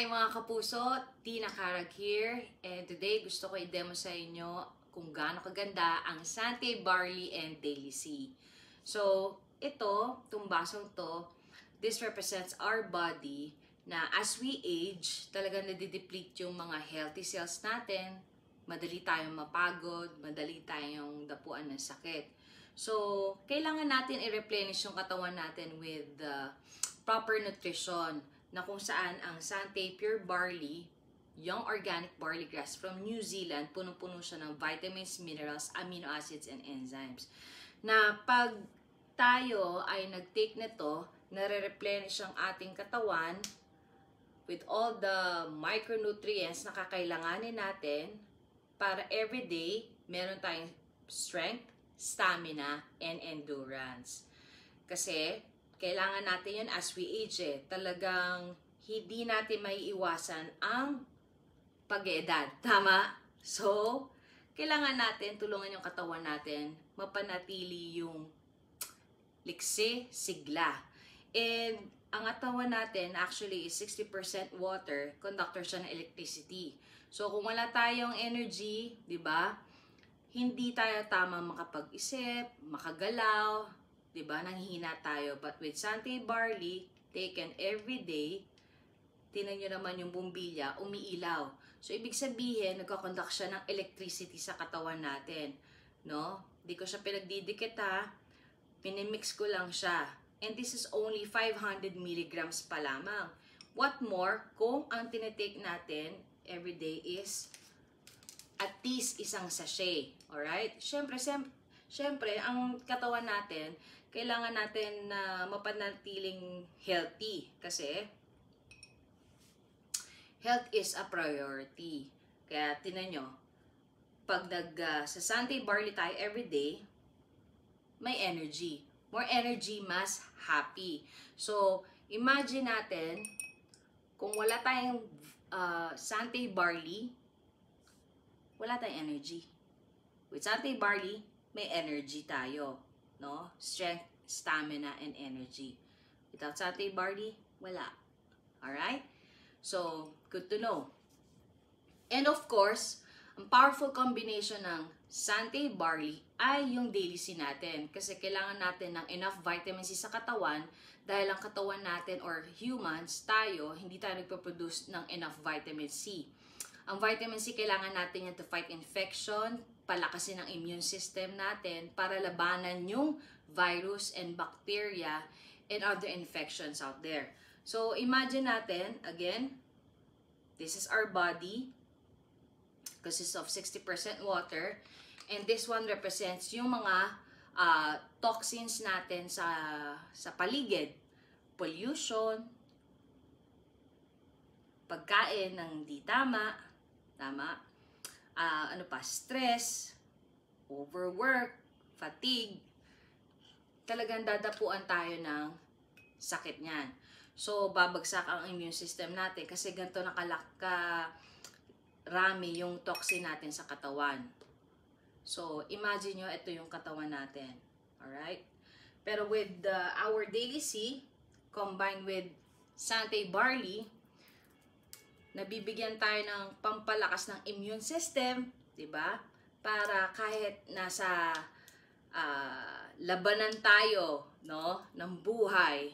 Hi mga kapuso, Tina Karag here and today gusto ko i-demo sa inyo kung gaano kaganda ang Sante Barley and Daily Sea. So, ito, itong basong to, this represents our body na as we age, talaga nadideplete yung mga healthy cells natin, madali tayong mapagod, madali tayong dapuan ng sakit. So, kailangan natin i-replenish yung katawan natin with uh, proper nutrition na kung saan ang Sante Pure Barley, yung organic barley grass from New Zealand, punong-puno siya ng vitamins, minerals, amino acids, and enzymes. Na pag tayo ay nag-take nito, nare-replenish ang ating katawan with all the micronutrients na kakailanganin natin para everyday meron tayong strength, stamina, and endurance. Kasi kailangan natin yan as we age eh. Talagang hindi natin maiiwasan ang pag-edad. Tama? So, kailangan natin tulungan yung katawan natin mapanatili yung liksi, sigla. And ang katawan natin actually is 60% water, conductor siya ng electricity. So kung wala tayong energy, 'di ba? Hindi tayo tama makapag-isip, makagalaw, 'di ba? Nanghihina tayo. But with Sante barley taken every day, tinan nyo naman yung bumbilya, umiilaw. So, ibig sabihin, nagkakonduct siya ng electricity sa katawan natin. No? Di ko siya pinagdidikit ha. Pinimix ko lang siya and this is only 500 milligrams pa lamang. What more, kung ang tinitake natin every day is at least isang sachet. Alright? Siyempre, siyempre, siyempre, ang katawan natin, kailangan natin na mapanatiling healthy. Kasi, health is a priority. Kaya, tinan nyo, pag nag, uh, sa Sunday barley tayo every day, may energy more energy, mas happy. So, imagine natin, kung wala tayong uh, Sante barley, wala tayong energy. With Sante barley, may energy tayo. No? Strength, stamina, and energy. Without Sante barley, wala. Alright? So, good to know. And of course, ang powerful combination ng Sante barley ay yung daily C natin. Kasi kailangan natin ng enough vitamin C sa katawan dahil ang katawan natin or humans, tayo, hindi tayo nagpo-produce ng enough vitamin C. Ang vitamin C kailangan natin yan to fight infection, palakasin ang immune system natin para labanan yung virus and bacteria and other infections out there. So imagine natin, again, this is our body, consists of 60% water. And this one represents yung mga uh, toxins natin sa, sa paligid. Pollution, pagkain ng di tama, tama, uh, ano pa, stress, overwork, fatigue, talagang dadapuan tayo ng sakit niyan. So, babagsak ang immune system natin kasi ganito nakalaka rami yung toxin natin sa katawan. So, imagine nyo, ito yung katawan natin. Alright? Pero with the, our daily C, combined with Sante Barley, nabibigyan tayo ng pampalakas ng immune system, di ba? Para kahit nasa uh, labanan tayo, no, ng buhay,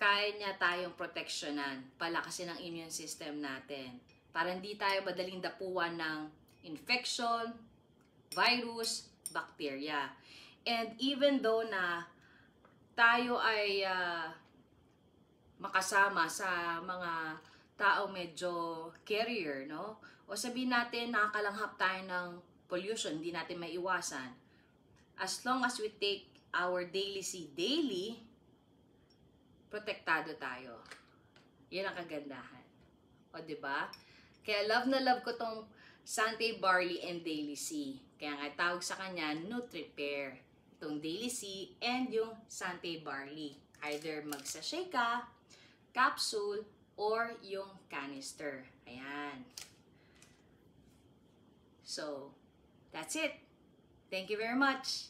kaya niya tayong proteksyonan, palakasin ang immune system natin para hindi tayo madaling dapuan ng infection, virus, bacteria. And even though na tayo ay uh, makasama sa mga tao medyo carrier, no? O sabihin natin nakakalanghap tayo ng pollution, hindi natin maiwasan. As long as we take our daily C daily, protektado tayo. Yan ang kagandahan. O, ba? Kaya love na love ko tong Sante Barley and Daily C. Kaya nga tawag sa kanya Nutri-Pair. Itong Daily C and yung Sante Barley. Either magsashay ka, capsule, or yung canister. Ayan. So, that's it. Thank you very much.